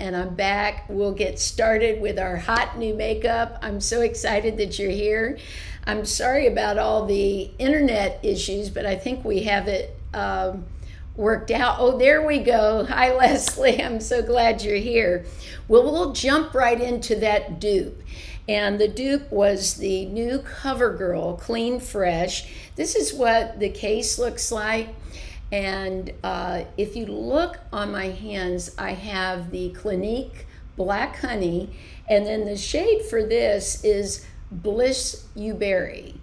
and I'm back. We'll get started with our hot new makeup. I'm so excited that you're here. I'm sorry about all the internet issues, but I think we have it um, worked out. Oh, there we go. Hi, Leslie. I'm so glad you're here. Well, we'll jump right into that dupe. And the dupe was the new CoverGirl Clean Fresh. This is what the case looks like. And uh, if you look on my hands, I have the Clinique Black Honey, and then the shade for this is Bliss You Berry.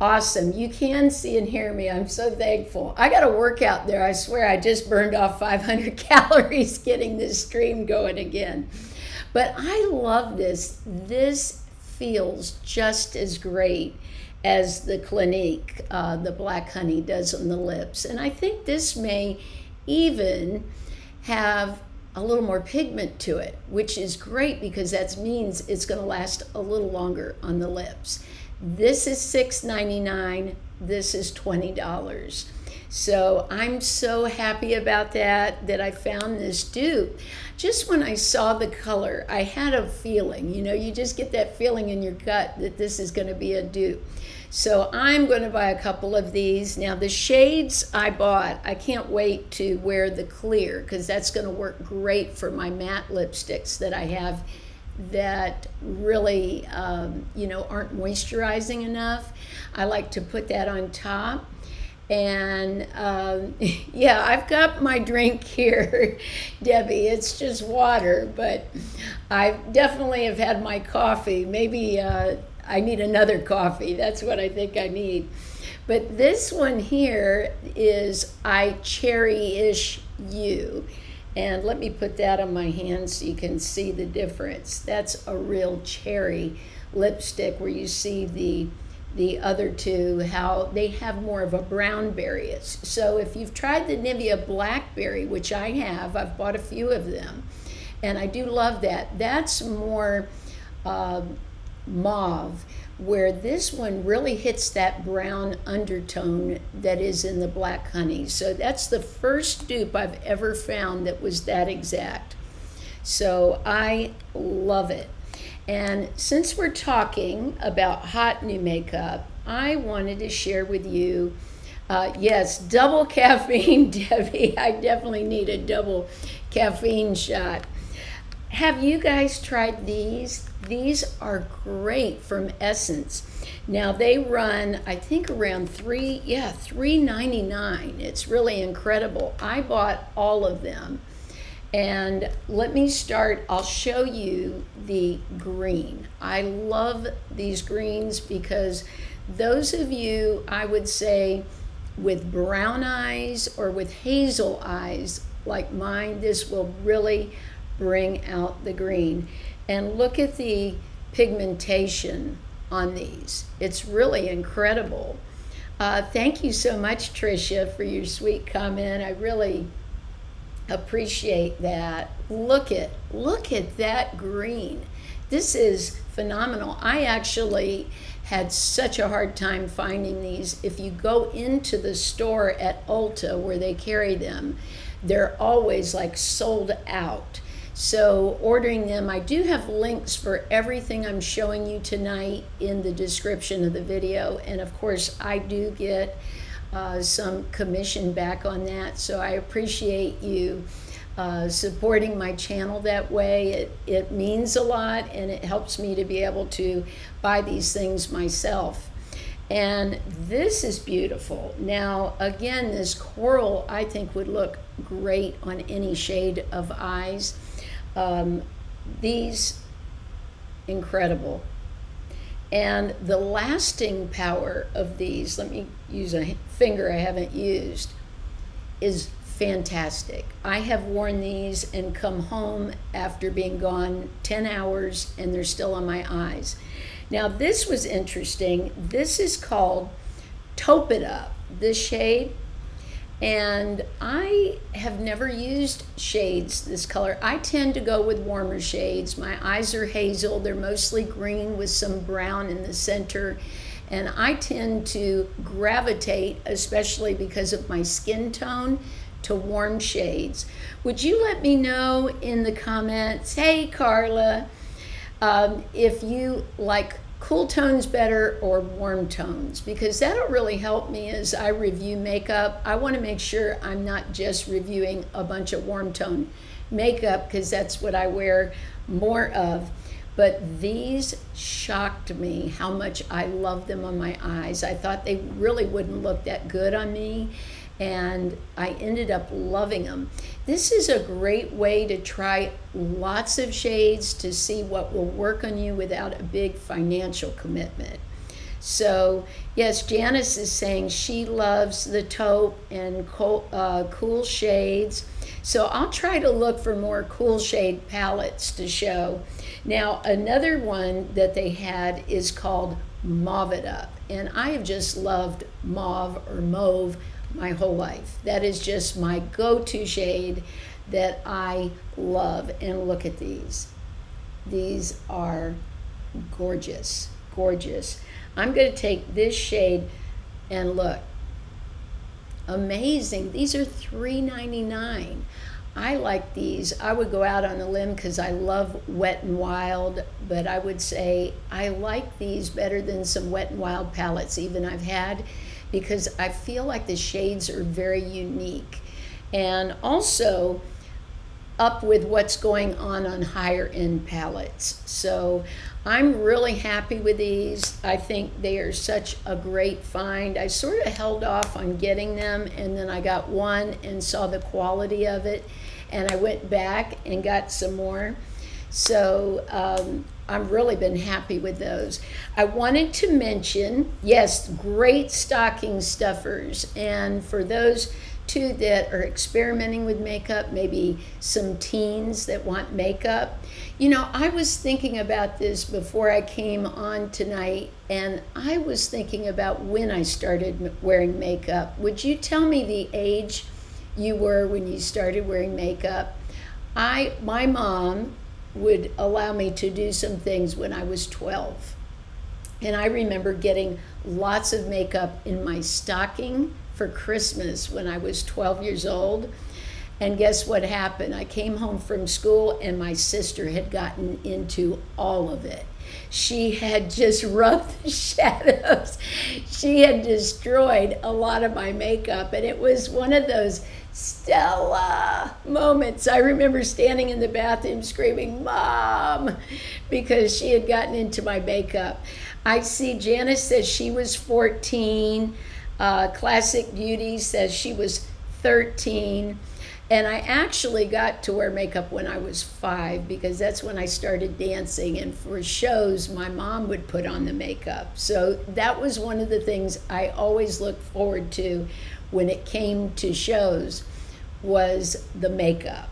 Awesome. You can see and hear me. I'm so thankful. I got a workout there. I swear I just burned off 500 calories getting this stream going again. But I love this. This feels just as great as the Clinique, uh, the black honey does on the lips. And I think this may even have a little more pigment to it, which is great because that means it's going to last a little longer on the lips. This is $6.99. This is $20. So I'm so happy about that, that I found this dupe. Just when I saw the color, I had a feeling, you know, you just get that feeling in your gut that this is going to be a dupe. So I'm going to buy a couple of these. Now the shades I bought, I can't wait to wear the clear because that's going to work great for my matte lipsticks that I have that really, um, you know, aren't moisturizing enough. I like to put that on top. And um, yeah, I've got my drink here, Debbie. It's just water, but I definitely have had my coffee. Maybe uh, I need another coffee. That's what I think I need. But this one here is I cherry-ish you. And let me put that on my hand so you can see the difference. That's a real cherry lipstick where you see the the other two, how they have more of a brown berry. So if you've tried the Nivea Blackberry, which I have, I've bought a few of them, and I do love that. That's more uh, mauve, where this one really hits that brown undertone that is in the black honey. So that's the first dupe I've ever found that was that exact. So I love it. And since we're talking about hot new makeup, I wanted to share with you. Uh, yes, double caffeine, Debbie. I definitely need a double caffeine shot. Have you guys tried these? These are great from Essence. Now they run, I think around three, yeah, three ninety nine. It's really incredible. I bought all of them, and let me start. I'll show you the green. I love these greens because those of you, I would say, with brown eyes or with hazel eyes like mine, this will really bring out the green. And look at the pigmentation on these. It's really incredible. Uh, thank you so much, Tricia, for your sweet comment. I really appreciate that. Look at look at that green. This is phenomenal. I actually had such a hard time finding these. If you go into the store at Ulta where they carry them, they're always like sold out. So, ordering them, I do have links for everything I'm showing you tonight in the description of the video. And of course, I do get uh, some commission back on that. So, I appreciate you uh, supporting my channel that way. It, it means a lot and it helps me to be able to buy these things myself. And this is beautiful. Now, again, this coral I think would look great on any shade of eyes. Um, these, incredible. And the lasting power of these, let me use a finger I haven't used, is fantastic. I have worn these and come home after being gone 10 hours and they're still on my eyes. Now, this was interesting. This is called Taupe It Up, this shade. And I have never used shades this color. I tend to go with warmer shades. My eyes are hazel, they're mostly green with some brown in the center. And I tend to gravitate, especially because of my skin tone, to warm shades. Would you let me know in the comments, hey Carla, um, if you like cool tones better or warm tones because that'll really help me as I review makeup. I want to make sure I'm not just reviewing a bunch of warm tone makeup because that's what I wear more of. But these shocked me how much I love them on my eyes. I thought they really wouldn't look that good on me and I ended up loving them. This is a great way to try lots of shades to see what will work on you without a big financial commitment. So, yes, Janice is saying she loves the taupe and cool, uh, cool shades. So, I'll try to look for more cool shade palettes to show. Now, another one that they had is called Mauve It Up. And I have just loved mauve or mauve my whole life. That is just my go to shade that I love. And look at these. These are gorgeous, gorgeous. I'm going to take this shade and look. Amazing. These are $3.99. I like these. I would go out on a limb because I love Wet and Wild, but I would say I like these better than some Wet and Wild palettes even I've had because I feel like the shades are very unique. And also, up with what's going on on higher end palettes. So I'm really happy with these. I think they are such a great find. I sort of held off on getting them and then I got one and saw the quality of it and I went back and got some more. So um, I've really been happy with those. I wanted to mention, yes, great stocking stuffers. And for those two that are experimenting with makeup, maybe some teens that want makeup, you know, I was thinking about this before I came on tonight, and I was thinking about when I started wearing makeup. Would you tell me the age you were when you started wearing makeup? I, my mom would allow me to do some things when I was 12. And I remember getting lots of makeup in my stocking for Christmas when I was 12 years old. And guess what happened? I came home from school and my sister had gotten into all of it. She had just rubbed the shadows. She had destroyed a lot of my makeup. And it was one of those Stella moments. I remember standing in the bathroom screaming, Mom, because she had gotten into my makeup. I see Janice says she was 14. Uh, Classic Beauty says she was 13. And I actually got to wear makeup when I was five because that's when I started dancing. And for shows, my mom would put on the makeup. So that was one of the things I always looked forward to when it came to shows was the makeup.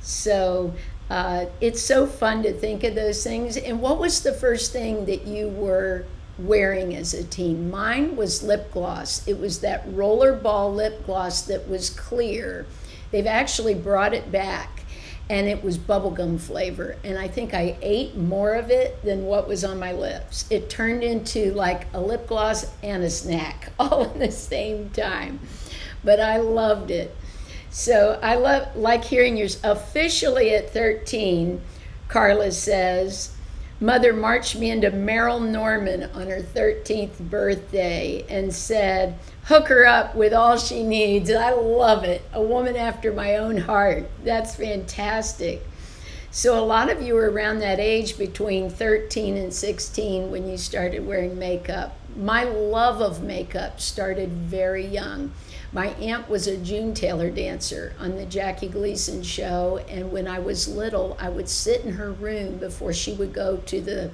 So uh, it's so fun to think of those things. And what was the first thing that you were wearing as a teen? Mine was lip gloss. It was that rollerball lip gloss that was clear. They've actually brought it back and it was bubblegum flavor. And I think I ate more of it than what was on my lips. It turned into like a lip gloss and a snack all at the same time. But I loved it. So I love like hearing yours. Officially at 13, Carla says, Mother marched me into Merle Norman on her 13th birthday and said, hook her up with all she needs. I love it. A woman after my own heart. That's fantastic. So, a lot of you were around that age between 13 and 16 when you started wearing makeup. My love of makeup started very young. My aunt was a June Taylor dancer on the Jackie Gleason show, and when I was little, I would sit in her room before she would go to the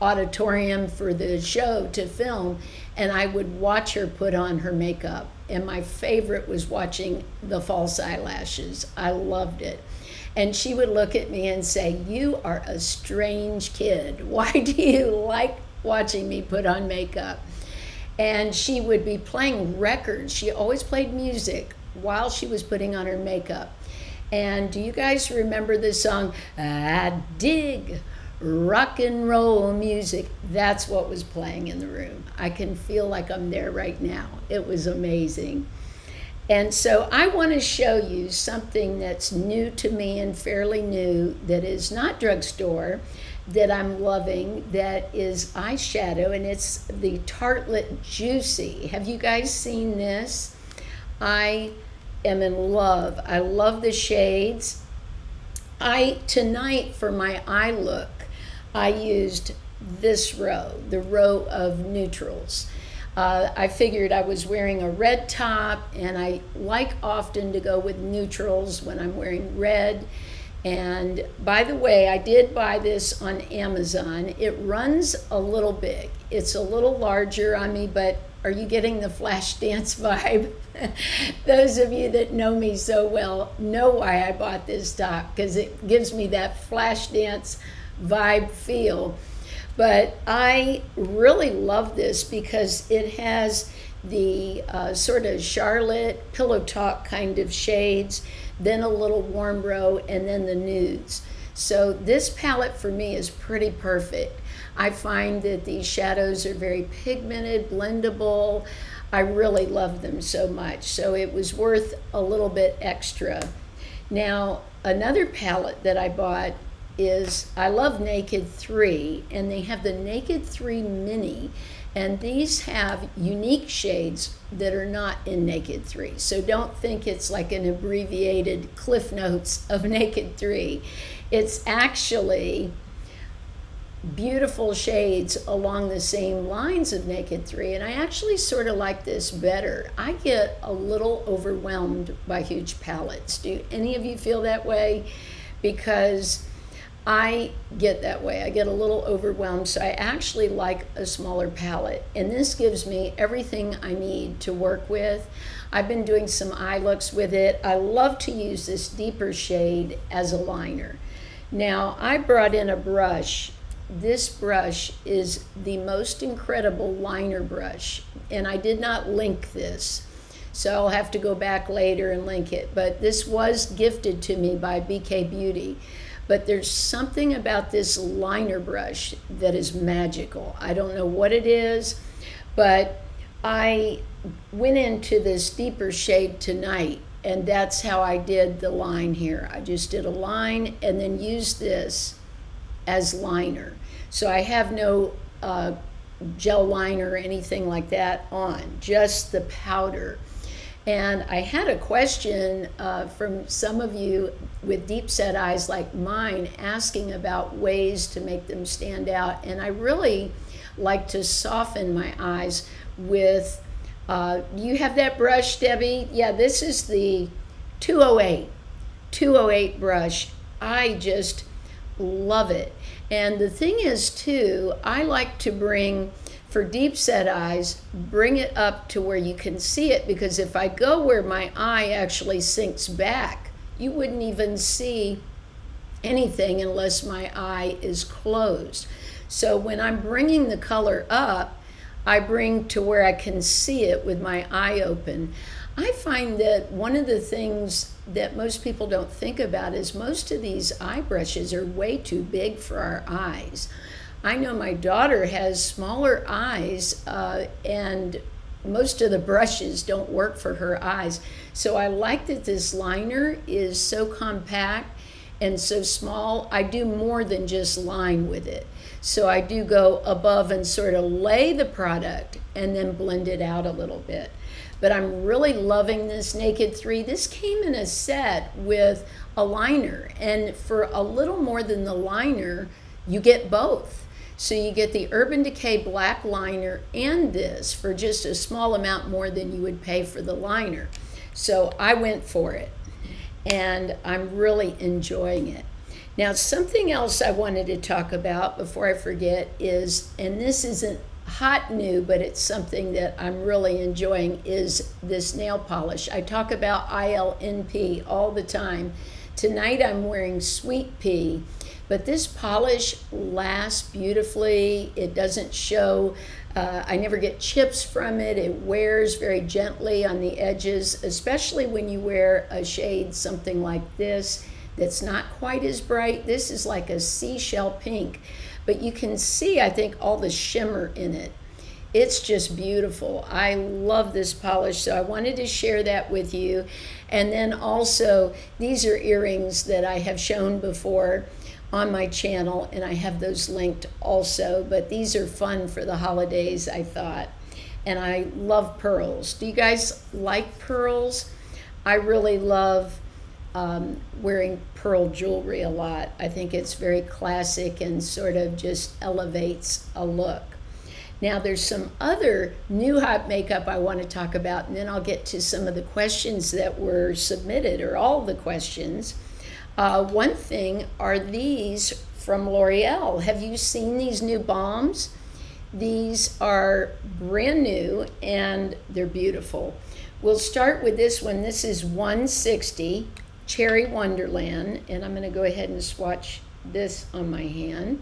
auditorium for the show to film, and I would watch her put on her makeup. And my favorite was watching the false eyelashes. I loved it. And she would look at me and say, You are a strange kid. Why do you like watching me put on makeup? And she would be playing records. She always played music while she was putting on her makeup. And do you guys remember the song, I dig rock and roll music. That's what was playing in the room. I can feel like I'm there right now. It was amazing. And so I want to show you something that's new to me and fairly new that is not drugstore that I'm loving that is eyeshadow and it's the Tartelette Juicy. Have you guys seen this? I am in love. I love the shades. I tonight for my eye look, I used this row, the row of neutrals. Uh, I figured I was wearing a red top, and I like often to go with neutrals when I'm wearing red. And by the way, I did buy this on Amazon. It runs a little big. It's a little larger on me, but are you getting the flash dance vibe? Those of you that know me so well know why I bought this top because it gives me that Flashdance vibe feel. But I really love this because it has the uh, sort of Charlotte pillow talk kind of shades, then a little warm row, and then the nudes. So this palette for me is pretty perfect. I find that these shadows are very pigmented, blendable. I really love them so much. So it was worth a little bit extra. Now, another palette that I bought is I love Naked 3, and they have the Naked 3 Mini, and these have unique shades that are not in Naked 3. So don't think it's like an abbreviated Cliff Notes of Naked 3. It's actually beautiful shades along the same lines of Naked 3, and I actually sort of like this better. I get a little overwhelmed by huge palettes. Do any of you feel that way? Because I get that way. I get a little overwhelmed, so I actually like a smaller palette. And this gives me everything I need to work with. I've been doing some eye looks with it. I love to use this deeper shade as a liner. Now, I brought in a brush. This brush is the most incredible liner brush, and I did not link this. So I'll have to go back later and link it. But this was gifted to me by BK Beauty. But there's something about this liner brush that is magical. I don't know what it is, but I went into this deeper shade tonight, and that's how I did the line here. I just did a line and then used this as liner. So I have no uh, gel liner or anything like that on, just the powder. And I had a question uh, from some of you with deep set eyes like mine asking about ways to make them stand out. And I really like to soften my eyes with. Uh, you have that brush, Debbie? Yeah, this is the 208. 208 brush. I just love it. And the thing is, too, I like to bring for deep set eyes, bring it up to where you can see it because if I go where my eye actually sinks back, you wouldn't even see anything unless my eye is closed. So when I'm bringing the color up, I bring to where I can see it with my eye open. I find that one of the things that most people don't think about is most of these eye brushes are way too big for our eyes. I know my daughter has smaller eyes, uh, and most of the brushes don't work for her eyes. So I like that this liner is so compact and so small. I do more than just line with it. So I do go above and sort of lay the product and then blend it out a little bit. But I'm really loving this Naked 3. This came in a set with a liner, and for a little more than the liner, you get both. So you get the Urban Decay black liner and this for just a small amount more than you would pay for the liner. So I went for it and I'm really enjoying it. Now, something else I wanted to talk about before I forget is, and this isn't hot new, but it's something that I'm really enjoying, is this nail polish. I talk about ILNP all the time. Tonight I'm wearing Sweet Pea but this polish lasts beautifully. It doesn't show, uh, I never get chips from it. It wears very gently on the edges, especially when you wear a shade something like this that's not quite as bright. This is like a seashell pink, but you can see, I think, all the shimmer in it. It's just beautiful. I love this polish, so I wanted to share that with you. And then also, these are earrings that I have shown before on my channel, and I have those linked also. But these are fun for the holidays, I thought. And I love pearls. Do you guys like pearls? I really love um, wearing pearl jewelry a lot. I think it's very classic and sort of just elevates a look. Now, there's some other new hot makeup I want to talk about, and then I'll get to some of the questions that were submitted, or all the questions. Uh, one thing are these from L'Oreal. Have you seen these new bombs? These are brand new and they're beautiful. We'll start with this one. This is 160 Cherry Wonderland, and I'm going to go ahead and swatch this on my hand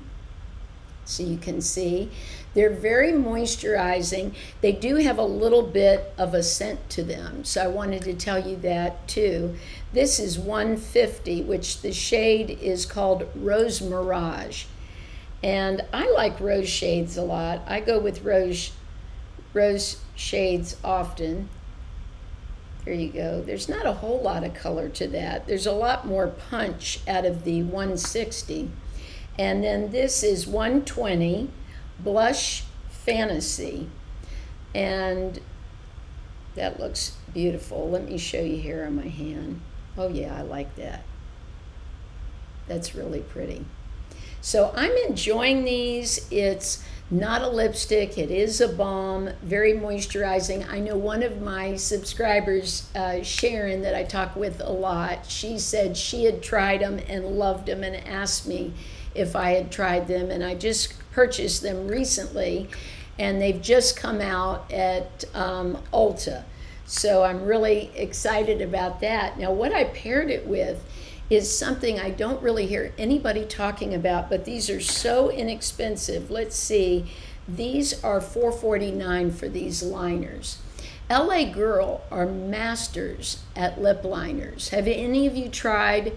so you can see. They're very moisturizing. They do have a little bit of a scent to them, so I wanted to tell you that too. This is 150, which the shade is called Rose Mirage. And I like rose shades a lot. I go with rose rose shades often. There you go. There's not a whole lot of color to that. There's a lot more punch out of the 160. And then this is 120 Blush Fantasy. And that looks beautiful. Let me show you here on my hand. Oh, yeah, I like that. That's really pretty. So I'm enjoying these. It's not a lipstick, it is a balm, very moisturizing. I know one of my subscribers, uh, Sharon, that I talk with a lot, she said she had tried them and loved them and asked me if I had tried them. And I just purchased them recently and they've just come out at um, Ulta. So I'm really excited about that. Now, what I paired it with is something I don't really hear anybody talking about, but these are so inexpensive. Let's see. These are 4.49 for these liners. LA Girl are masters at lip liners. Have any of you tried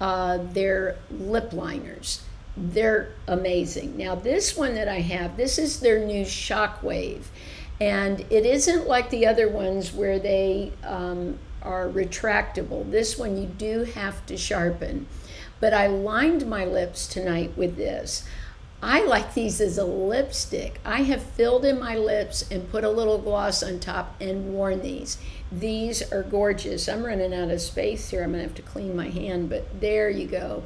uh, their lip liners? They're amazing. Now, this one that I have, this is their new Shockwave. And it isn't like the other ones where they um, are retractable. This one you do have to sharpen. But I lined my lips tonight with this. I like these as a lipstick. I have filled in my lips and put a little gloss on top and worn these. These are gorgeous. I'm running out of space here. I'm going to have to clean my hand, but there you go.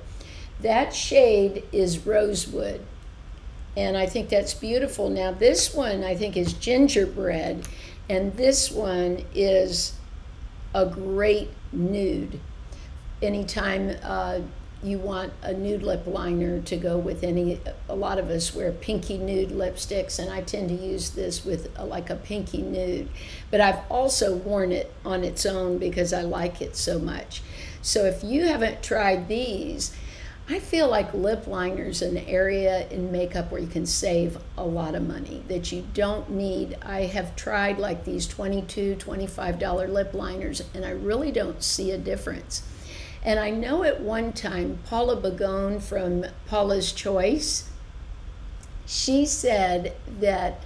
That shade is rosewood. And I think that's beautiful. Now, this one I think is gingerbread, and this one is a great nude. Anytime uh, you want a nude lip liner to go with any, a lot of us wear pinky nude lipsticks, and I tend to use this with a, like a pinky nude. But I've also worn it on its own because I like it so much. So if you haven't tried these, I feel like lip liners an area in makeup where you can save a lot of money that you don't need. I have tried like these $22, $25 lip liners and I really don't see a difference. And I know at one time Paula Begoun from Paula's Choice, she said that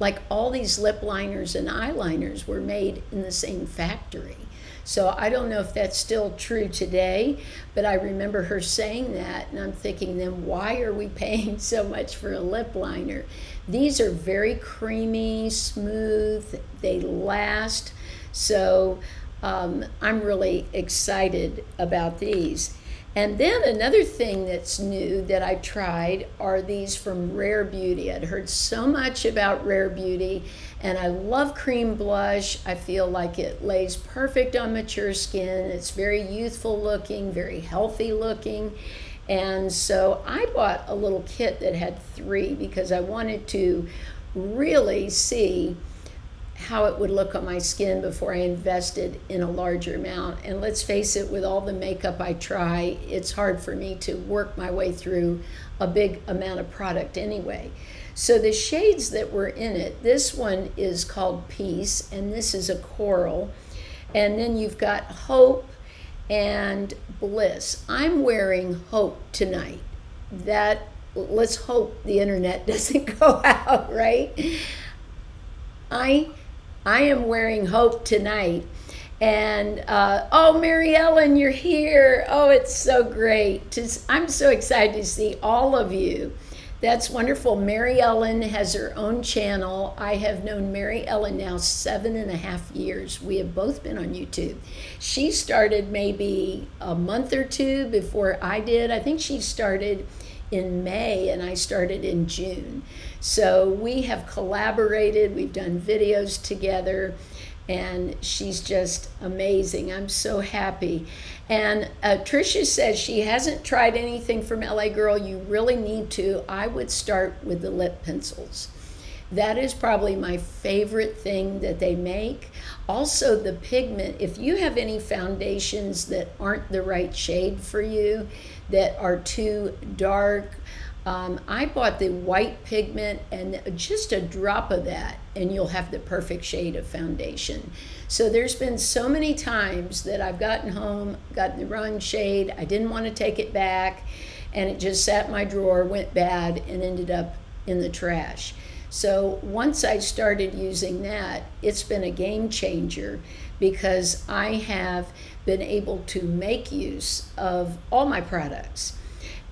like all these lip liners and eyeliners were made in the same factory. So I don't know if that's still true today, but I remember her saying that, and I'm thinking, then why are we paying so much for a lip liner? These are very creamy, smooth, they last. So um, I'm really excited about these. And then another thing that's new that I tried are these from Rare Beauty. I'd heard so much about Rare Beauty, and I love cream blush. I feel like it lays perfect on mature skin. It's very youthful looking, very healthy looking. And so I bought a little kit that had three because I wanted to really see how it would look on my skin before I invested in a larger amount. And let's face it, with all the makeup I try, it's hard for me to work my way through a big amount of product anyway. So the shades that were in it, this one is called Peace, and this is a coral. And then you've got Hope and Bliss. I'm wearing Hope tonight. That let's hope the internet doesn't go out, right? I I am wearing hope tonight. And uh, oh, Mary Ellen, you're here. Oh, it's so great. To, I'm so excited to see all of you. That's wonderful. Mary Ellen has her own channel. I have known Mary Ellen now seven and a half years. We have both been on YouTube. She started maybe a month or two before I did. I think she started in May and I started in June. So we have collaborated, we've done videos together, and she's just amazing. I'm so happy. And uh, Tricia says she hasn't tried anything from LA Girl. You really need to. I would start with the lip pencils. That is probably my favorite thing that they make. Also, the pigment, if you have any foundations that aren't the right shade for you, that are too dark, um, I bought the white pigment and just a drop of that, and you'll have the perfect shade of foundation. So there's been so many times that I've gotten home, gotten the wrong shade, I didn't want to take it back, and it just sat in my drawer, went bad, and ended up in the trash. So once I started using that, it's been a game changer because I have been able to make use of all my products.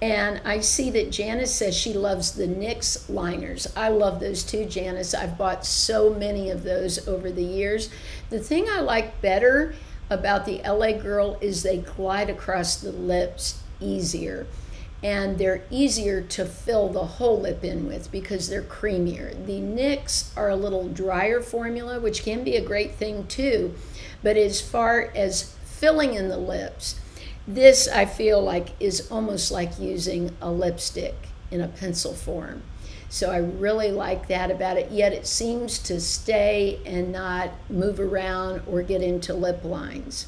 And I see that Janice says she loves the NYX liners. I love those too, Janice. I've bought so many of those over the years. The thing I like better about the LA Girl is they glide across the lips easier. And they're easier to fill the whole lip in with because they're creamier. The NYX are a little drier formula, which can be a great thing too. But as far as filling in the lips, this, I feel like, is almost like using a lipstick in a pencil form. So I really like that about it, yet it seems to stay and not move around or get into lip lines.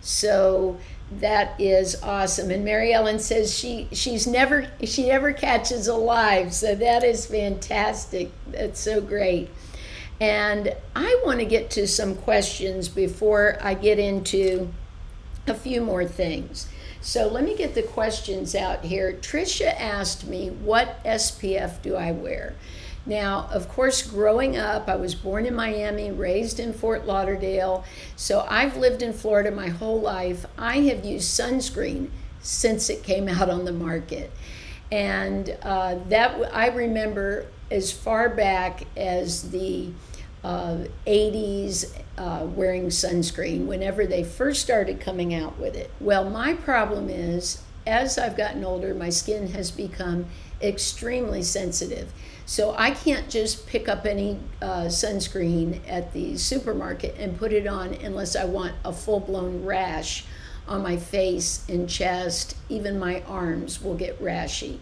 So that is awesome. And Mary Ellen says she she's never she never catches a live, so that is fantastic. That's so great. And I want to get to some questions before I get into a few more things. So let me get the questions out here. Tricia asked me, What SPF do I wear? Now, of course, growing up, I was born in Miami, raised in Fort Lauderdale, so I've lived in Florida my whole life. I have used sunscreen since it came out on the market. And uh, that I remember as far back as the uh, 80s uh, wearing sunscreen whenever they first started coming out with it. Well, my problem is as I've gotten older, my skin has become extremely sensitive. So I can't just pick up any uh, sunscreen at the supermarket and put it on unless I want a full blown rash on my face and chest. Even my arms will get rashy.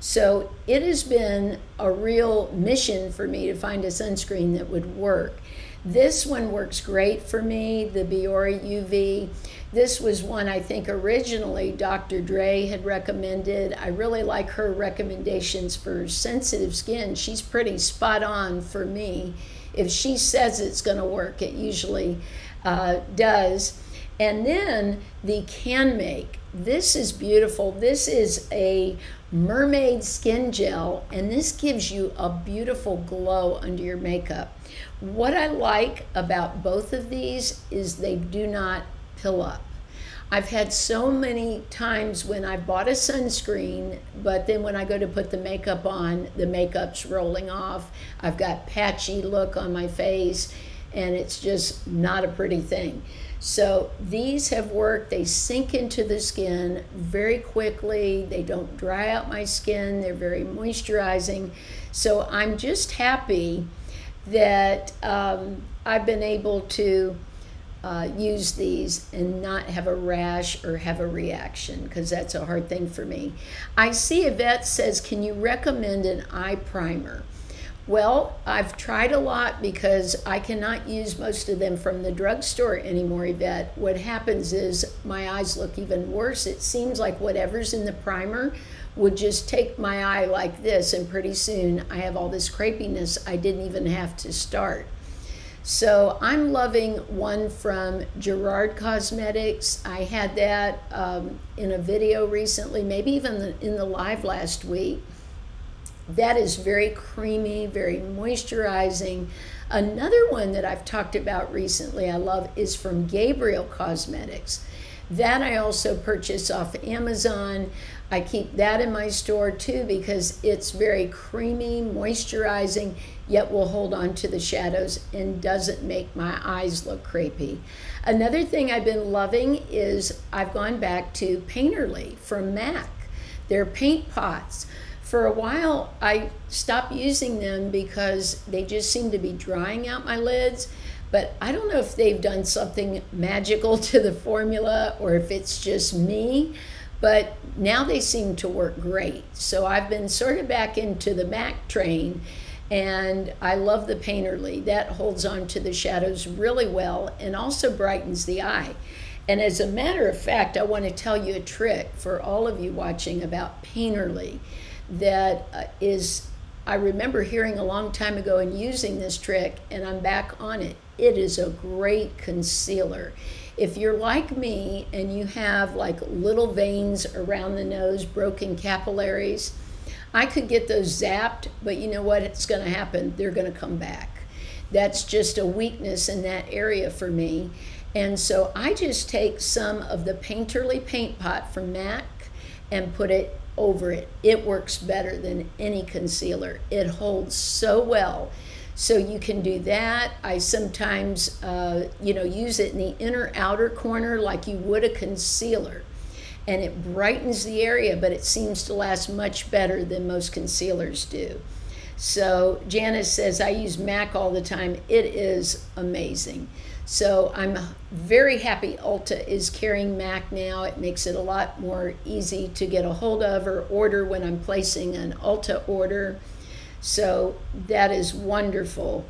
So it has been a real mission for me to find a sunscreen that would work. This one works great for me, the Biore UV. This was one I think originally Dr. Dray had recommended. I really like her recommendations for sensitive skin. She's pretty spot on for me. If she says it's going to work, it usually uh, does. And then the CanMake. This is beautiful. This is a mermaid skin gel, and this gives you a beautiful glow under your makeup. What I like about both of these is they do not pill up. I've had so many times when I bought a sunscreen, but then when I go to put the makeup on, the makeup's rolling off. I've got patchy look on my face, and it's just not a pretty thing. So these have worked. They sink into the skin very quickly. They don't dry out my skin. They're very moisturizing. So I'm just happy that um, I've been able to uh, use these and not have a rash or have a reaction because that's a hard thing for me. I see Yvette says, Can you recommend an eye primer? Well, I've tried a lot because I cannot use most of them from the drugstore anymore, Yvette. What happens is my eyes look even worse. It seems like whatever's in the primer would just take my eye like this, and pretty soon I have all this crepiness I didn't even have to start. So I'm loving one from Gerard Cosmetics. I had that um, in a video recently, maybe even in the live last week that is very creamy, very moisturizing. Another one that I've talked about recently, I love, is from Gabriel Cosmetics. That I also purchase off Amazon. I keep that in my store too because it's very creamy, moisturizing, yet will hold on to the shadows and doesn't make my eyes look creepy. Another thing I've been loving is I've gone back to Painterly from MAC. They're paint pots. For a while, I stopped using them because they just seem to be drying out my lids. But I don't know if they've done something magical to the formula or if it's just me. But now they seem to work great. So I've been sort of back into the MAC train and I love the Painterly. That holds on to the shadows really well and also brightens the eye. And as a matter of fact, I want to tell you a trick for all of you watching about Painterly that uh, is, I remember hearing a long time ago and using this trick, and I'm back on it. It is a great concealer. If you're like me and you have like little veins around the nose, broken capillaries, I could get those zapped, but you know what? It's going to happen. They're going to come back. That's just a weakness in that area for me. And so I just take some of the Painterly Paint Pot from MAC and put it over it. It works better than any concealer. It holds so well. So you can do that. I sometimes, uh, you know, use it in the inner outer corner like you would a concealer and it brightens the area, but it seems to last much better than most concealers do. So Janice says, I use MAC all the time. It is amazing. So I'm very happy Ulta is carrying MAC now. It makes it a lot more easy to get a hold of or order when I'm placing an Ulta order. So that is wonderful.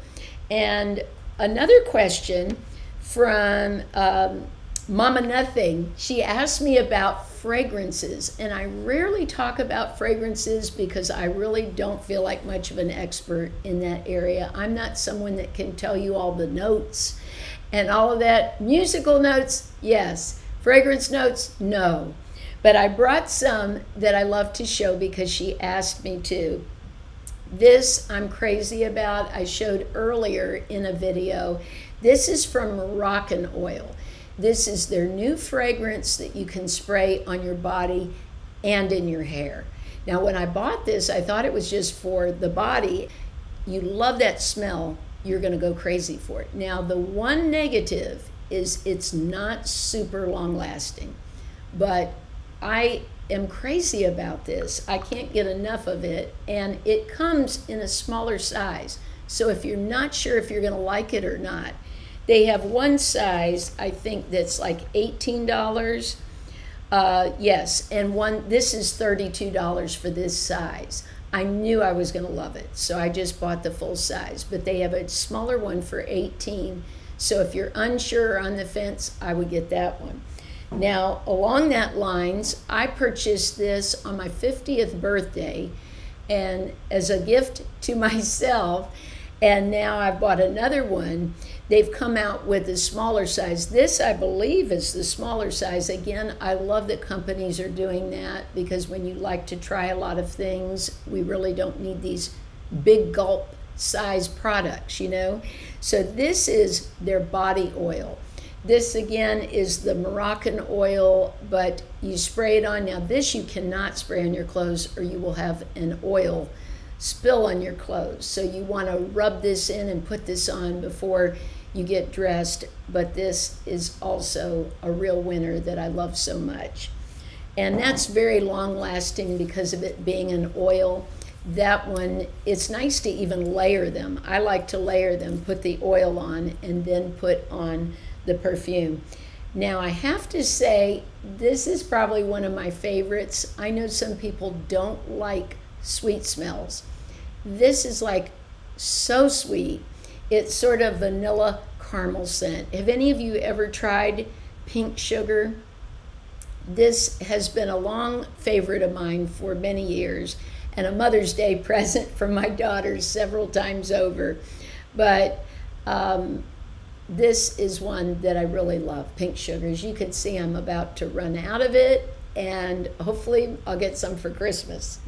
And another question from um, Mama Nothing, she asked me about fragrances, and I rarely talk about fragrances because I really don't feel like much of an expert in that area. I'm not someone that can tell you all the notes and all of that. Musical notes, yes. Fragrance notes, no. But I brought some that I love to show because she asked me to. This I'm crazy about. I showed earlier in a video. This is from Moroccanoil. This is their new fragrance that you can spray on your body and in your hair. Now, when I bought this, I thought it was just for the body. You love that smell, you're going to go crazy for it. Now, the one negative is it's not super long lasting, but I am crazy about this. I can't get enough of it, and it comes in a smaller size. So, if you're not sure if you're going to like it or not, they have one size, I think, that's like $18. Uh, yes, and one, this is $32 for this size. I knew I was going to love it, so I just bought the full size. But they have a smaller one for 18. So if you're unsure on the fence, I would get that one. Now, along that lines, I purchased this on my 50th birthday and as a gift to myself, and now I've bought another one They've come out with a smaller size. This, I believe, is the smaller size. Again, I love that companies are doing that because when you like to try a lot of things, we really don't need these big gulp size products, you know? So this is their body oil. This again is the Moroccanoil, but you spray it on. Now, this you cannot spray on your clothes or you will have an oil spill on your clothes. So you want to rub this in and put this on before you get dressed, but this is also a real winner that I love so much. And that's very long lasting because of it being an oil. That one, it's nice to even layer them. I like to layer them, put the oil on, and then put on the perfume. Now, I have to say, this is probably one of my favorites. I know some people don't like sweet smells. This is like so sweet it's sort of vanilla caramel scent. Have any of you ever tried pink sugar? This has been a long favorite of mine for many years and a Mother's Day present from my daughters several times over. But um, this is one that I really love, pink sugar. As you can see, I'm about to run out of it, and hopefully, I'll get some for Christmas.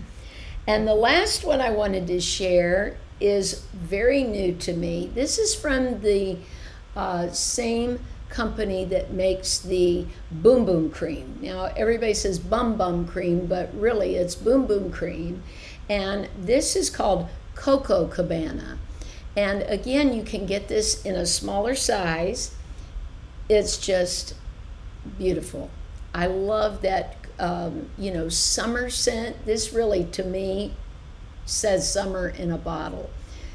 And the last one I wanted to share is very new to me. This is from the uh, same company that makes the Boom Boom Cream. Now, everybody says Bum Bum Cream, but really it's Boom Boom Cream. And this is called Coco Cabana. And again, you can get this in a smaller size. It's just beautiful. I love that, um, you know, summer scent. This really, to me, says summer in a bottle.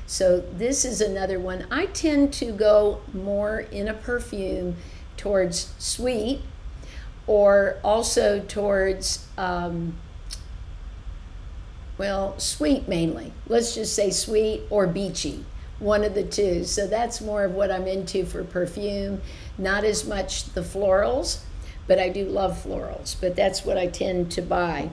So this is another one. I tend to go more in a perfume towards sweet or also towards, um, well, sweet mainly. Let's just say sweet or beachy, one of the two. So that's more of what I'm into for perfume, not as much the florals, but I do love florals, but that's what I tend to buy.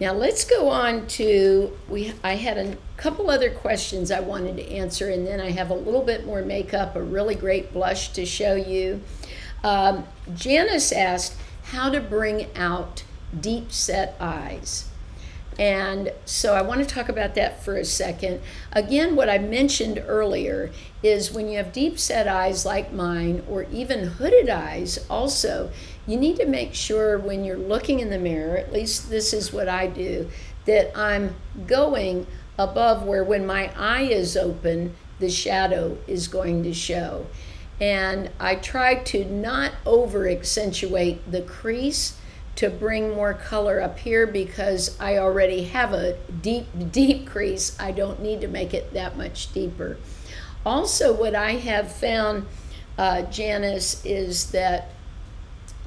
Now let's go on to we. I had a couple other questions I wanted to answer, and then I have a little bit more makeup, a really great blush to show you. Um, Janice asked how to bring out deep set eyes. And so I want to talk about that for a second. Again, what I mentioned earlier is when you have deep set eyes like mine, or even hooded eyes, also, you need to make sure when you're looking in the mirror, at least this is what I do, that I'm going above where when my eye is open, the shadow is going to show. And I try to not over accentuate the crease to bring more color up here because I already have a deep, deep crease. I don't need to make it that much deeper. Also, what I have found, uh, Janice, is that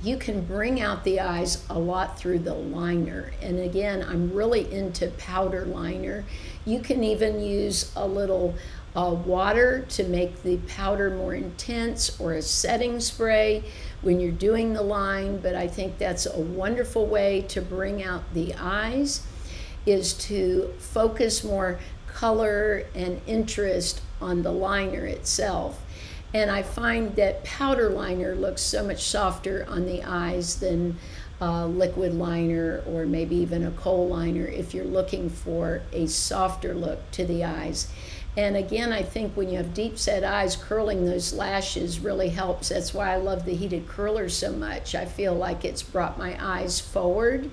you can bring out the eyes a lot through the liner. And again, I'm really into powder liner. You can even use a little uh, water to make the powder more intense or a setting spray when you're doing the line. But I think that's a wonderful way to bring out the eyes is to focus more color and interest on the liner itself. And I find that powder liner looks so much softer on the eyes than liquid liner or maybe even a kohl liner if you're looking for a softer look to the eyes. And again, I think when you have deep set eyes, curling those lashes really helps. That's why I love the heated curler so much. I feel like it's brought my eyes forward.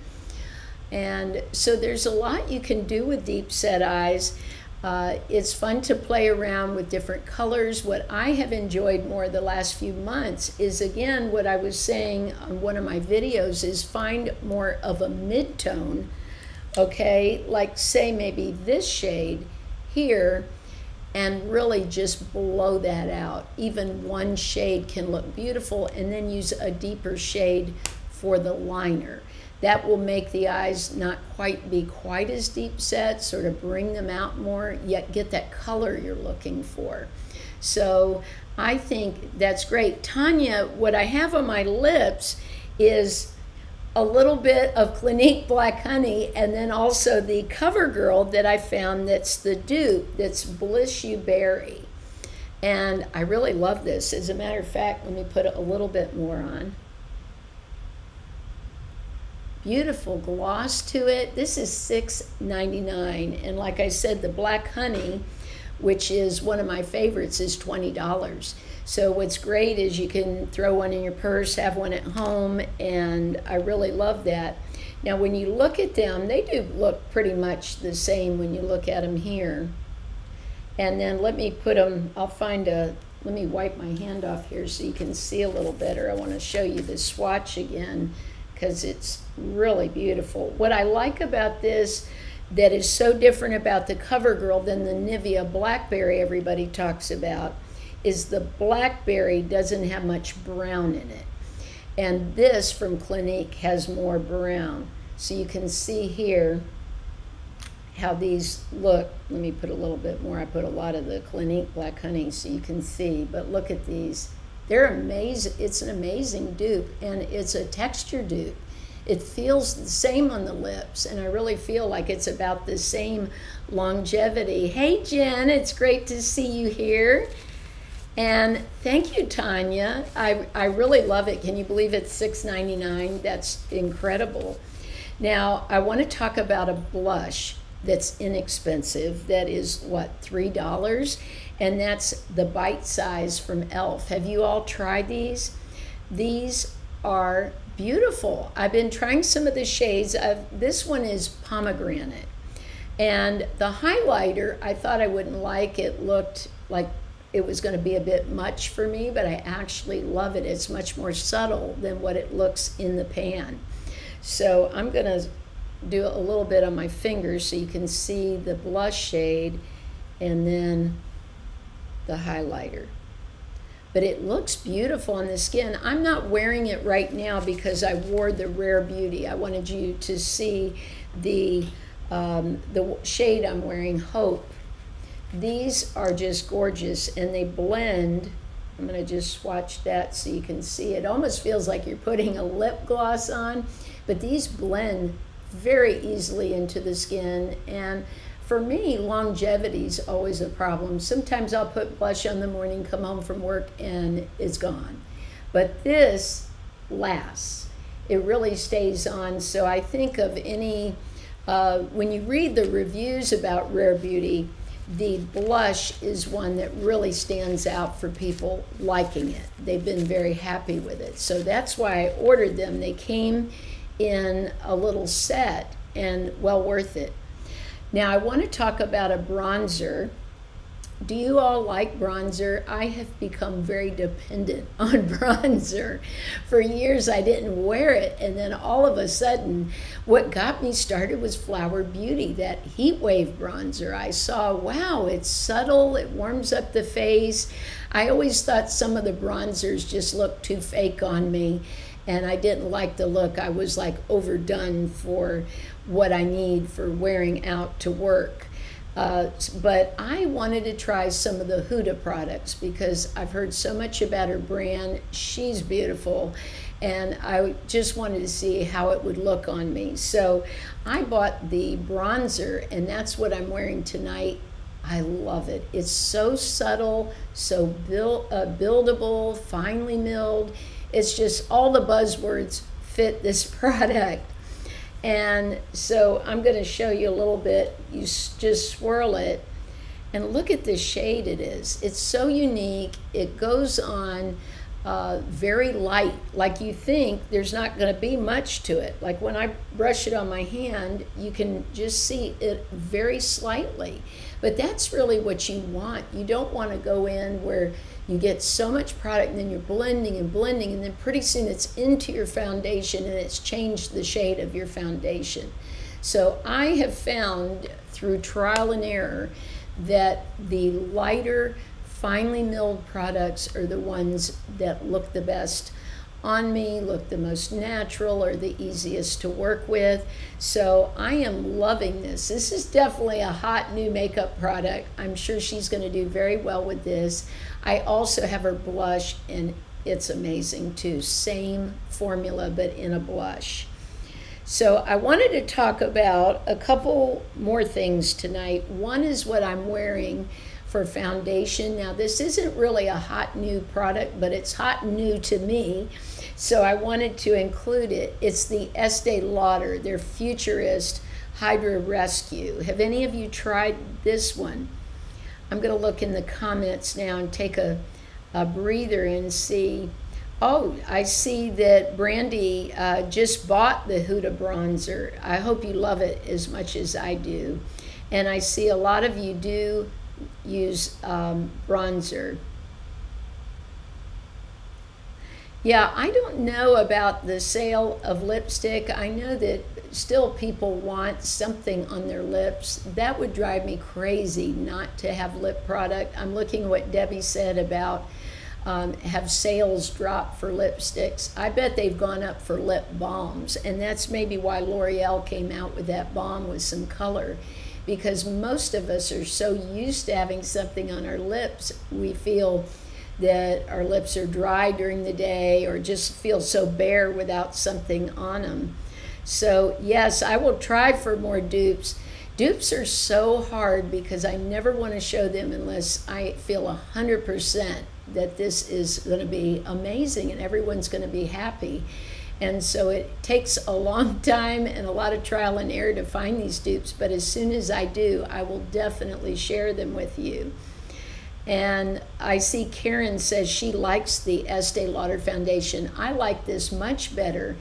And so there's a lot you can do with deep set eyes. Uh, it's fun to play around with different colors. What I have enjoyed more the last few months is again what I was saying on one of my videos is find more of a mid-tone, okay? Like say maybe this shade here and really just blow that out. Even one shade can look beautiful and then use a deeper shade for the liner. That will make the eyes not quite be quite as deep set, sort of bring them out more, yet get that color you're looking for. So I think that's great. Tanya, what I have on my lips is a little bit of Clinique Black Honey and then also the CoverGirl that I found that's the dupe that's Bliss You Berry. And I really love this. As a matter of fact, let me put a little bit more on beautiful gloss to it. This is $6.99. And like I said, the black honey, which is one of my favorites, is $20. So what's great is you can throw one in your purse, have one at home, and I really love that. Now when you look at them, they do look pretty much the same when you look at them here. And then let me put them, I'll find a, let me wipe my hand off here so you can see a little better. I want to show you the swatch again because it's really beautiful. What I like about this that is so different about the CoverGirl than the Nivea Blackberry everybody talks about is the Blackberry doesn't have much brown in it. And this from Clinique has more brown. So you can see here how these look. Let me put a little bit more. I put a lot of the Clinique Black Honey so you can see. But look at these. They're amazing. It's an amazing dupe, and it's a texture dupe. It feels the same on the lips, and I really feel like it's about the same longevity. Hey, Jen, it's great to see you here. And thank you, Tanya. I, I really love it. Can you believe it's $6.99? That's incredible. Now, I want to talk about a blush that's inexpensive that is what three dollars and that's the bite size from elf have you all tried these these are beautiful i've been trying some of the shades of this one is pomegranate and the highlighter i thought i wouldn't like it looked like it was going to be a bit much for me but i actually love it it's much more subtle than what it looks in the pan so i'm going to do a little bit on my fingers so you can see the blush shade and then the highlighter. But it looks beautiful on the skin. I'm not wearing it right now because I wore the Rare Beauty. I wanted you to see the, um, the shade I'm wearing, Hope. These are just gorgeous and they blend. I'm going to just swatch that so you can see. It almost feels like you're putting a lip gloss on, but these blend very easily into the skin. And for me, longevity is always a problem. Sometimes I'll put blush on the morning, come home from work, and it's gone. But this lasts. It really stays on. So I think of any, uh, when you read the reviews about Rare Beauty, the blush is one that really stands out for people liking it. They've been very happy with it. So that's why I ordered them. They came in a little set and well worth it. Now, I want to talk about a bronzer. Do you all like bronzer? I have become very dependent on bronzer. For years, I didn't wear it, and then all of a sudden, what got me started was Flower Beauty, that heat wave bronzer. I saw, wow, it's subtle, it warms up the face. I always thought some of the bronzers just looked too fake on me and I didn't like the look. I was like overdone for what I need for wearing out to work. Uh, but I wanted to try some of the Huda products because I've heard so much about her brand. She's beautiful. And I just wanted to see how it would look on me. So I bought the bronzer, and that's what I'm wearing tonight. I love it. It's so subtle, so build, uh, buildable, finely milled. It's just all the buzzwords fit this product. And so I'm going to show you a little bit. You just swirl it and look at the shade it is. It's so unique. It goes on uh, very light, like you think there's not going to be much to it. Like when I brush it on my hand, you can just see it very slightly. But that's really what you want. You don't want to go in where you get so much product and then you're blending and blending and then pretty soon it's into your foundation and it's changed the shade of your foundation. So I have found through trial and error that the lighter, finely milled products are the ones that look the best on me, look the most natural, or the easiest to work with. So I am loving this. This is definitely a hot new makeup product. I'm sure she's going to do very well with this. I also have her blush, and it's amazing too. Same formula, but in a blush. So I wanted to talk about a couple more things tonight. One is what I'm wearing for foundation. Now, this isn't really a hot new product, but it's hot new to me. So I wanted to include it. It's the Estee Lauder, their Futurist Hydra Rescue. Have any of you tried this one? I'm going to look in the comments now and take a, a breather and see. Oh, I see that Brandy uh, just bought the Huda bronzer. I hope you love it as much as I do. And I see a lot of you do use um, bronzer. Yeah, I don't know about the sale of lipstick. I know that still people want something on their lips. That would drive me crazy not to have lip product. I'm looking at what Debbie said about um, have sales drop for lipsticks. I bet they've gone up for lip balms, and that's maybe why L'Oreal came out with that balm with some color because most of us are so used to having something on our lips, we feel that our lips are dry during the day or just feel so bare without something on them. So, yes, I will try for more dupes. Dupes are so hard because I never want to show them unless I feel 100% that this is going to be amazing and everyone's going to be happy. And so it takes a long time and a lot of trial and error to find these dupes, but as soon as I do, I will definitely share them with you. And I see Karen says she likes the Estee Lauder Foundation. I like this much better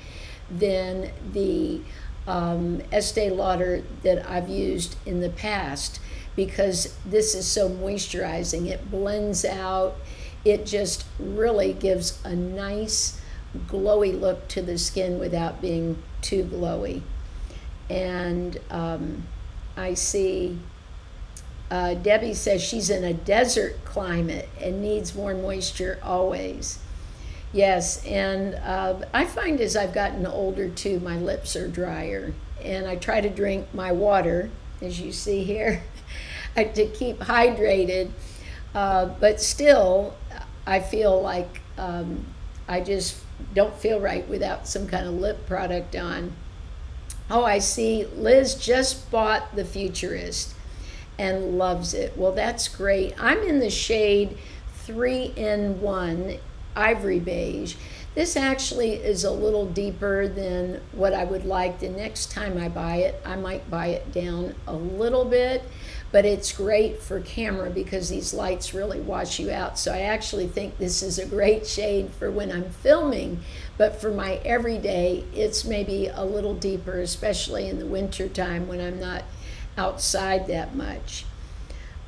than the um, Estee Lauder that I've used in the past because this is so moisturizing. It blends out, it just really gives a nice glowy look to the skin without being too glowy. And um, I see uh, Debbie says she's in a desert climate and needs more moisture always. Yes, and uh, I find as I've gotten older too, my lips are drier. And I try to drink my water, as you see here, to keep hydrated. Uh, but still, I feel like um, I just don't feel right without some kind of lip product on. Oh, I see Liz just bought the Futurist and loves it. Well, that's great. I'm in the shade 3N1 Ivory Beige. This actually is a little deeper than what I would like. The next time I buy it, I might buy it down a little bit but it's great for camera because these lights really wash you out. So I actually think this is a great shade for when I'm filming, but for my everyday, it's maybe a little deeper, especially in the winter time when I'm not outside that much.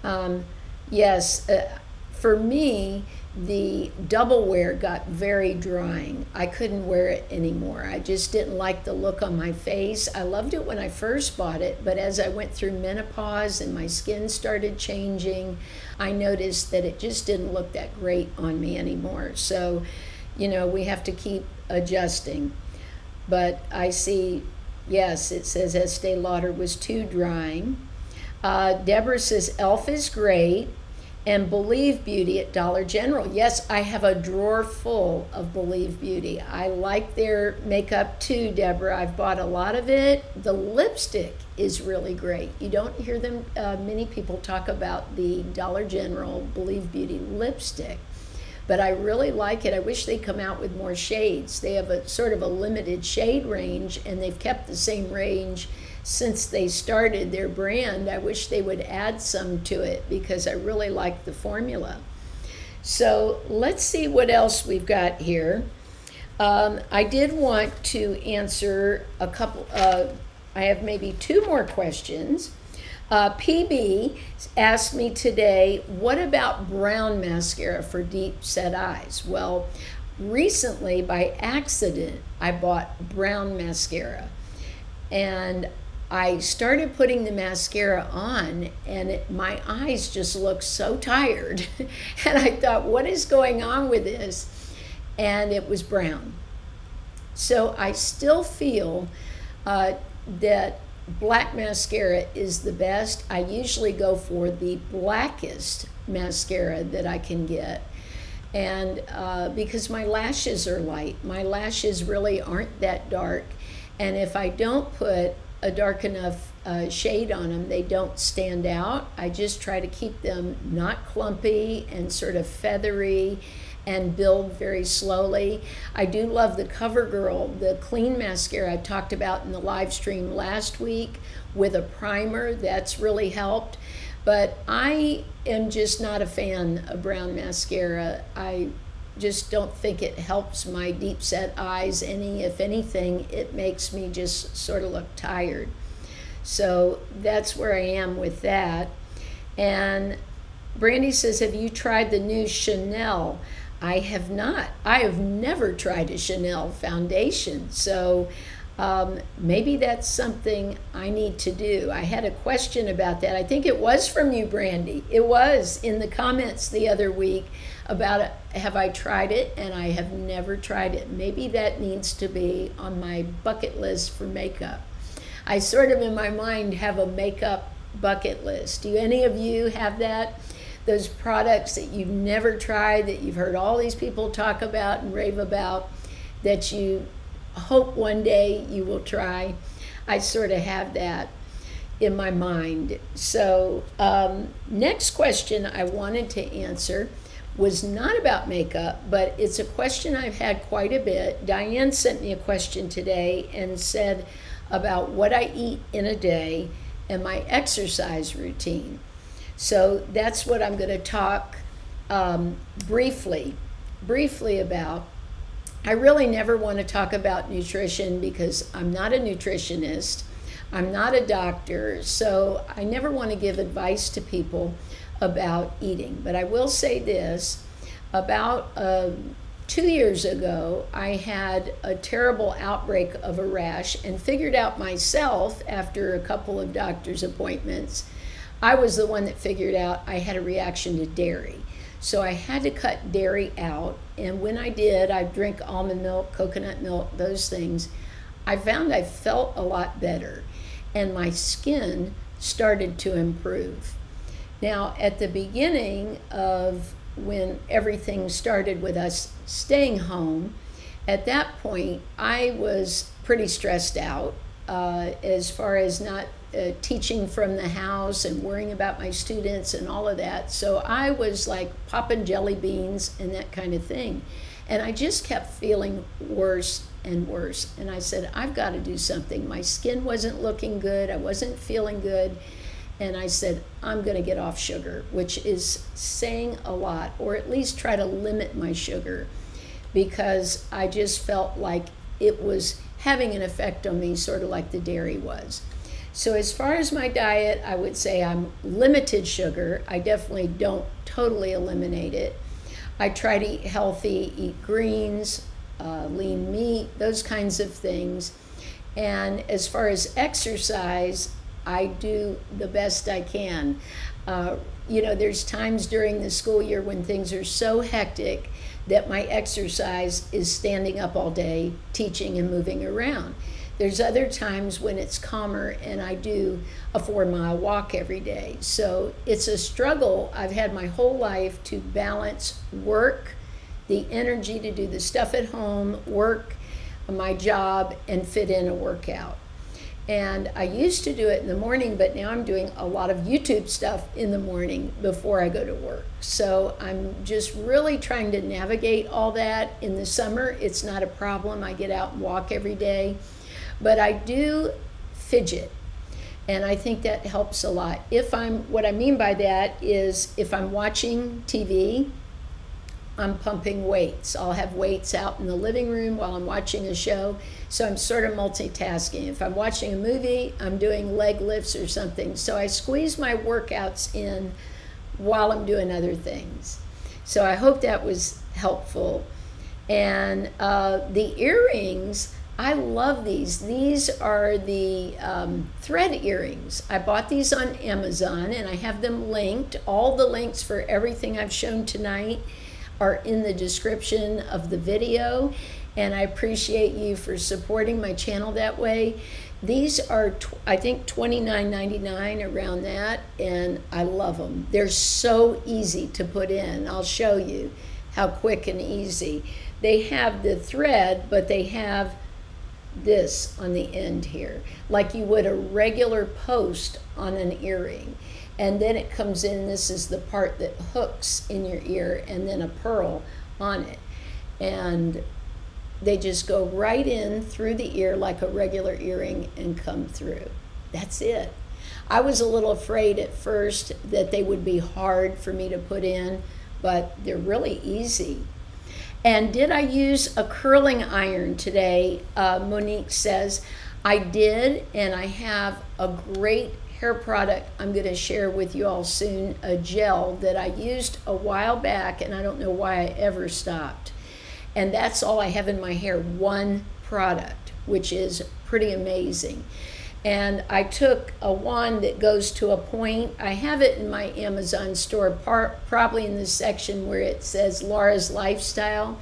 Um, yes, uh, for me, the double wear got very drying. I couldn't wear it anymore. I just didn't like the look on my face. I loved it when I first bought it, but as I went through menopause and my skin started changing, I noticed that it just didn't look that great on me anymore. So, you know, we have to keep adjusting. But I see, yes, it says Estee Lauder was too drying. Uh, Deborah says Elf is great and Believe Beauty at Dollar General. Yes, I have a drawer full of Believe Beauty. I like their makeup too, Deborah. I've bought a lot of it. The lipstick is really great. You don't hear them, uh, many people talk about the Dollar General Believe Beauty lipstick, but I really like it. I wish they come out with more shades. They have a sort of a limited shade range, and they've kept the same range since they started their brand, I wish they would add some to it because I really like the formula. So let's see what else we've got here. Um, I did want to answer a couple, uh, I have maybe two more questions. Uh, PB asked me today, what about brown mascara for deep set eyes? Well, recently by accident, I bought brown mascara. And I started putting the mascara on, and it, my eyes just looked so tired. and I thought, what is going on with this? And it was brown. So I still feel uh, that black mascara is the best. I usually go for the blackest mascara that I can get. And uh, because my lashes are light, my lashes really aren't that dark. And if I don't put a dark enough uh, shade on them, they don't stand out. I just try to keep them not clumpy and sort of feathery and build very slowly. I do love the CoverGirl, the clean mascara I talked about in the live stream last week with a primer. That's really helped. But I am just not a fan of brown mascara. I just don't think it helps my deep set eyes any. If anything, it makes me just sort of look tired. So that's where I am with that. And Brandy says, Have you tried the new Chanel? I have not. I have never tried a Chanel foundation. So um, maybe that's something I need to do. I had a question about that. I think it was from you, Brandy. It was in the comments the other week about. Have I tried it? And I have never tried it. Maybe that needs to be on my bucket list for makeup. I sort of in my mind have a makeup bucket list. Do any of you have that? Those products that you've never tried, that you've heard all these people talk about and rave about, that you hope one day you will try. I sort of have that in my mind. So, um, next question I wanted to answer was not about makeup, but it's a question I've had quite a bit. Diane sent me a question today and said about what I eat in a day and my exercise routine. So that's what I'm going to talk um, briefly, briefly about. I really never want to talk about nutrition because I'm not a nutritionist. I'm not a doctor, so I never want to give advice to people about eating. But I will say this about uh, two years ago, I had a terrible outbreak of a rash and figured out myself after a couple of doctor's appointments. I was the one that figured out I had a reaction to dairy. So I had to cut dairy out. And when I did, I drink almond milk, coconut milk, those things. I found I felt a lot better and my skin started to improve. Now, at the beginning of when everything started with us staying home, at that point, I was pretty stressed out uh, as far as not uh, teaching from the house and worrying about my students and all of that. So I was like popping jelly beans and that kind of thing. And I just kept feeling worse and worse. And I said, I've got to do something. My skin wasn't looking good, I wasn't feeling good and I said, I'm going to get off sugar, which is saying a lot, or at least try to limit my sugar because I just felt like it was having an effect on me, sort of like the dairy was. So, as far as my diet, I would say I'm limited sugar. I definitely don't totally eliminate it. I try to eat healthy, eat greens, uh, lean meat, those kinds of things. And as far as exercise, I do the best I can. Uh, you know, there's times during the school year when things are so hectic that my exercise is standing up all day, teaching and moving around. There's other times when it's calmer and I do a four mile walk every day. So it's a struggle I've had my whole life to balance work, the energy to do the stuff at home, work, my job, and fit in a workout. And I used to do it in the morning, but now I'm doing a lot of YouTube stuff in the morning before I go to work. So I'm just really trying to navigate all that. In the summer, it's not a problem. I get out and walk every day. But I do fidget. And I think that helps a lot. If I'm, what I mean by that is if I'm watching TV, I'm pumping weights. I'll have weights out in the living room while I'm watching a show. So I'm sort of multitasking. If I'm watching a movie, I'm doing leg lifts or something. So I squeeze my workouts in while I'm doing other things. So I hope that was helpful. And uh, the earrings, I love these. These are the um, thread earrings. I bought these on Amazon and I have them linked. All the links for everything I've shown tonight are in the description of the video and I appreciate you for supporting my channel that way. These are, I think, $29.99 around that, and I love them. They're so easy to put in. I'll show you how quick and easy. They have the thread, but they have this on the end here, like you would a regular post on an earring and then it comes in this is the part that hooks in your ear and then a pearl on it. And they just go right in through the ear like a regular earring and come through. That's it. I was a little afraid at first that they would be hard for me to put in but they're really easy. And did i use a curling iron today? Uh, monique says i did and i have a great hair product I'm going to share with you all soon, a gel that I used a while back and I don't know why I ever stopped. And that's all I have in my hair, one product, which is pretty amazing. And I took a wand that goes to a point. I have it in my Amazon store, probably in the section where it says Laura's Lifestyle.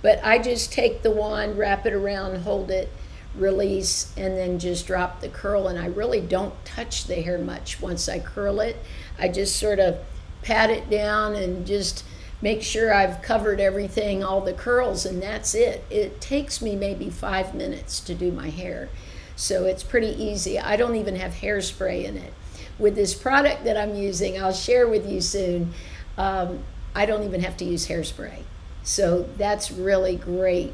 But I just take the wand, wrap it around, hold it, release and then just drop the curl and I really don't touch the hair much once I curl it. I just sort of pat it down and just make sure I've covered everything, all the curls, and that's it. It takes me maybe five minutes to do my hair. So it's pretty easy. I don't even have hairspray in it. With this product that I'm using, I'll share with you soon. Um, I don't even have to use hairspray. So that's really great.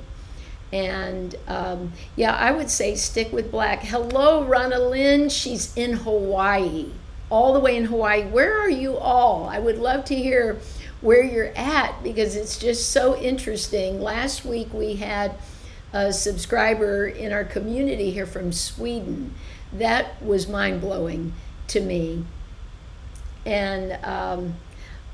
And um, yeah, I would say stick with black. Hello, Rana Lynn. She's in Hawaii, all the way in Hawaii. Where are you all? I would love to hear where you're at because it's just so interesting. Last week we had a subscriber in our community here from Sweden. That was mind blowing to me. And um,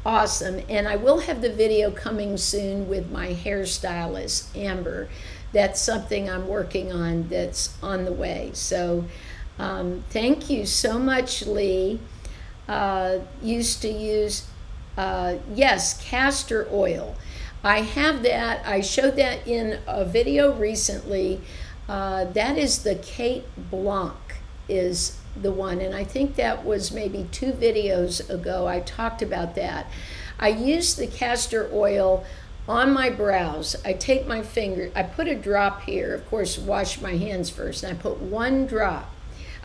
awesome. And I will have the video coming soon with my hairstylist, Amber. That's something I'm working on that's on the way. So um, thank you so much, Lee. Uh, used to use, uh, yes, castor oil. I have that. I showed that in a video recently. Uh, that is the Kate Blanc is the one, and I think that was maybe two videos ago. I talked about that. I use the castor oil on my brows. I take my finger, I put a drop here, of course, wash my hands first, and I put one drop.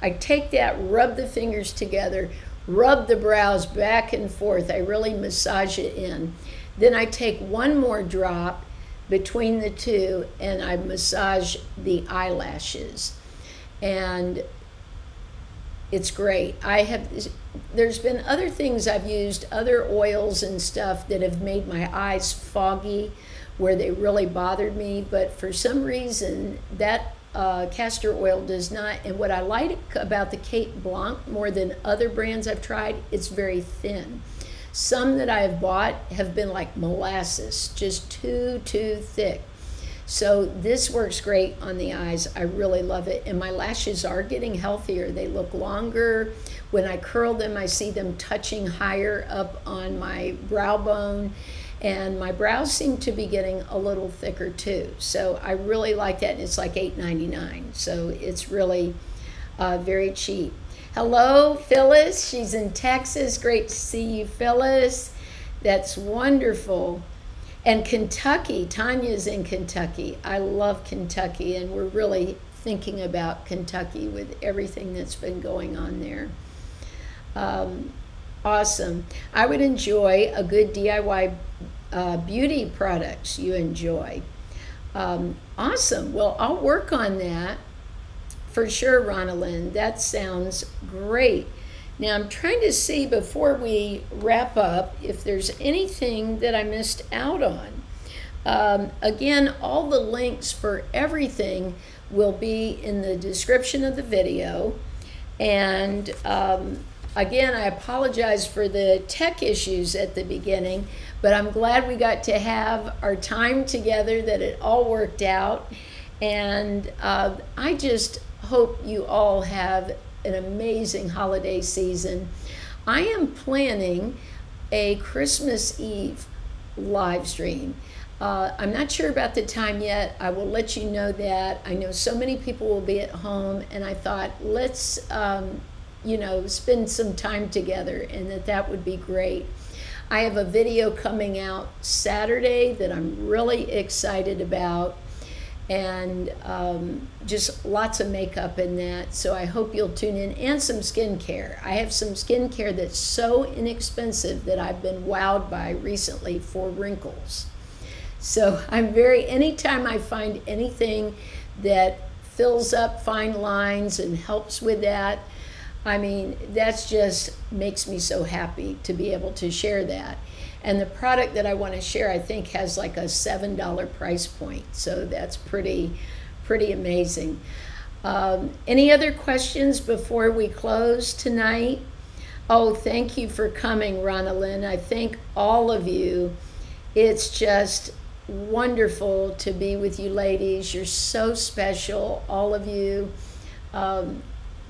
I take that, rub the fingers together, rub the brows back and forth. I really massage it in. Then I take one more drop between the two and I massage the eyelashes. And it's great. I have there's been other things I've used, other oils and stuff that have made my eyes foggy where they really bothered me, but for some reason that uh, castor oil does not. And what I like about the Kate Blanc more than other brands I've tried, it's very thin. Some that I've bought have been like molasses, just too, too thick. So this works great on the eyes. I really love it. And my lashes are getting healthier. They look longer. When I curl them, I see them touching higher up on my brow bone. And my brows seem to be getting a little thicker too. So I really like that. And it's like $8.99. So it's really uh, very cheap. Hello, Phyllis. She's in Texas. Great to see you, Phyllis. That's wonderful. And Kentucky, Tanya's in Kentucky. I love Kentucky, and we're really thinking about Kentucky with everything that's been going on there. Um, awesome. I would enjoy a good DIY uh, beauty products you enjoy. Um, awesome. Well, I'll work on that for sure, Ronalyn. That sounds great. Now, I'm trying to see before we wrap up if there's anything that I missed out on. Um, again, all the links for everything will be in the description of the video. And um, again, I apologize for the tech issues at the beginning, but I'm glad we got to have our time together, that it all worked out. And uh, I just hope you all have an amazing holiday season. I am planning a Christmas Eve live stream. Uh, I'm not sure about the time yet. I will let you know that. I know so many people will be at home, and I thought let's, um, you know, spend some time together, and that that would be great. I have a video coming out Saturday that I'm really excited about and um, just lots of makeup in that. So I hope you'll tune in and some skincare. I have some skincare that's so inexpensive that I've been wowed by recently for wrinkles. So I'm very, anytime I find anything that fills up fine lines and helps with that, I mean, that's just makes me so happy to be able to share that. And the product that I want to share, I think, has like a $7 price point. So that's pretty, pretty amazing. Um, any other questions before we close tonight? Oh, thank you for coming, Ronalyn. I thank all of you. It's just wonderful to be with you ladies. You're so special, all of you. Um,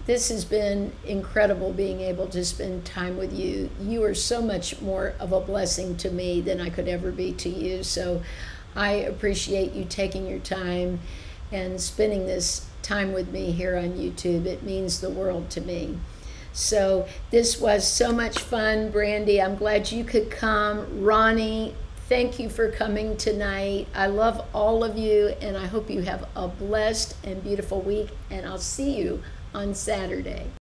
this has been incredible being able to spend time with you. You are so much more of a blessing to me than I could ever be to you. So I appreciate you taking your time and spending this time with me here on YouTube. It means the world to me. So this was so much fun, Brandy. I'm glad you could come. Ronnie, thank you for coming tonight. I love all of you, and I hope you have a blessed and beautiful week, and I'll see you on Saturday.